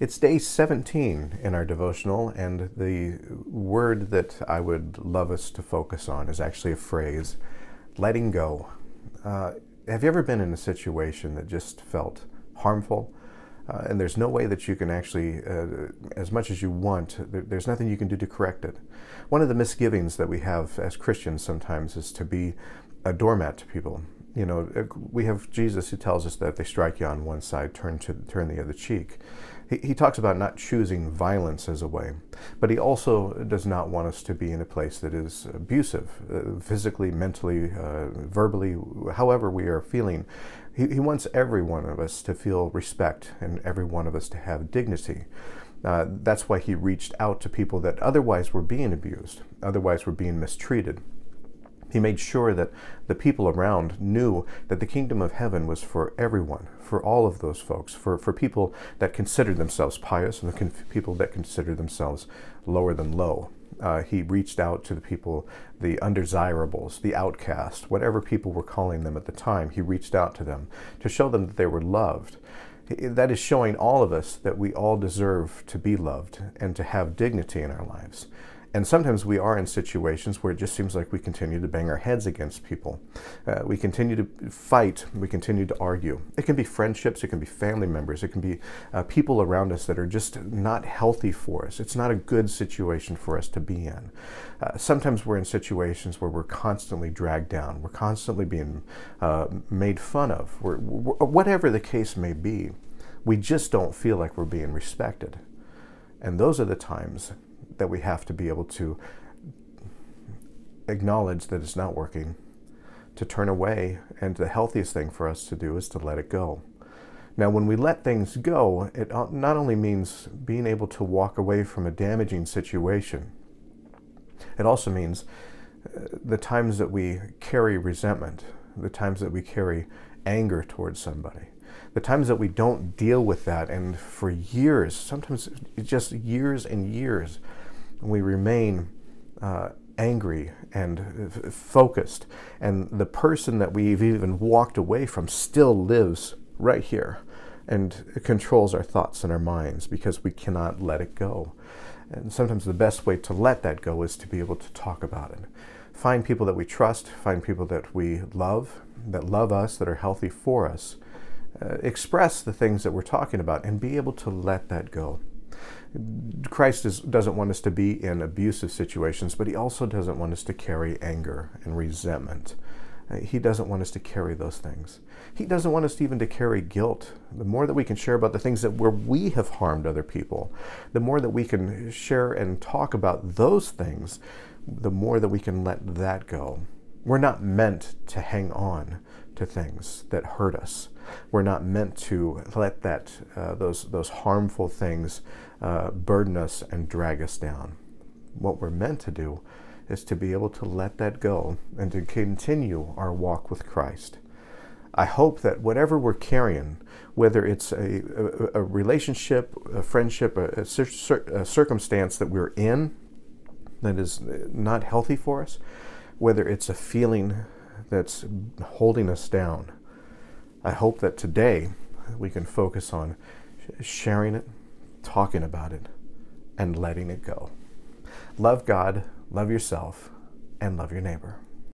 It's day 17 in our devotional, and the word that I would love us to focus on is actually a phrase letting go. Uh, have you ever been in a situation that just felt harmful? Uh, and there's no way that you can actually, uh, as much as you want, there, there's nothing you can do to correct it. One of the misgivings that we have as Christians sometimes is to be a doormat to people you know, uh, we have Jesus who tells us that they strike you on one side, turn to turn the other cheek. He, he talks about not choosing violence as a way, but he also does not want us to be in a place that is abusive, uh, physically, mentally, uh, verbally, however we are feeling. He, he wants every one of us to feel respect and every one of us to have dignity. Uh, that's why he reached out to people that otherwise were being abused, otherwise were being mistreated. He made sure that the people around knew that the kingdom of heaven was for everyone, for all of those folks, for, for people that considered themselves pious and the people that considered themselves lower than low. Uh, he reached out to the people, the undesirables, the outcast, whatever people were calling them at the time. He reached out to them to show them that they were loved. That is showing all of us that we all deserve to be loved and to have dignity in our lives. And sometimes we are in situations where it just seems like we continue to bang our heads against people. Uh, we continue to fight, we continue to argue. It can be friendships, it can be family members, it can be uh, people around us that are just not healthy for us. It's not a good situation for us to be in. Uh, sometimes we're in situations where we're constantly dragged down, we're constantly being uh, made fun of, we're, we're, whatever the case may be. We just don't feel like we're being respected. And those are the times that we have to be able to acknowledge that it's not working, to turn away, and the healthiest thing for us to do is to let it go. Now, when we let things go, it not only means being able to walk away from a damaging situation, it also means uh, the times that we carry resentment, the times that we carry anger towards somebody, the times that we don't deal with that, and for years, sometimes just years and years, we remain uh, angry and f- focused, and the person that we've even walked away from still lives right here and controls our thoughts and our minds because we cannot let it go. And sometimes the best way to let that go is to be able to talk about it. Find people that we trust, find people that we love, that love us, that are healthy for us. Uh, express the things that we're talking about and be able to let that go. Christ is, doesn't want us to be in abusive situations, but he also doesn't want us to carry anger and resentment. Uh, he doesn't want us to carry those things. He doesn't want us even to carry guilt. The more that we can share about the things that where we have harmed other people, the more that we can share and talk about those things, the more that we can let that go. We're not meant to hang on to things that hurt us. We're not meant to let that uh, those those harmful things uh, burden us and drag us down. What we're meant to do is to be able to let that go and to continue our walk with Christ. I hope that whatever we're carrying, whether it's a, a, a relationship, a friendship, a, a, circumstance that we're in that is not healthy for us, whether it's a feeling that's holding us down, I hope that today we can focus on sharing it, talking about it, and letting it go. Love God, love yourself, and love your neighbor.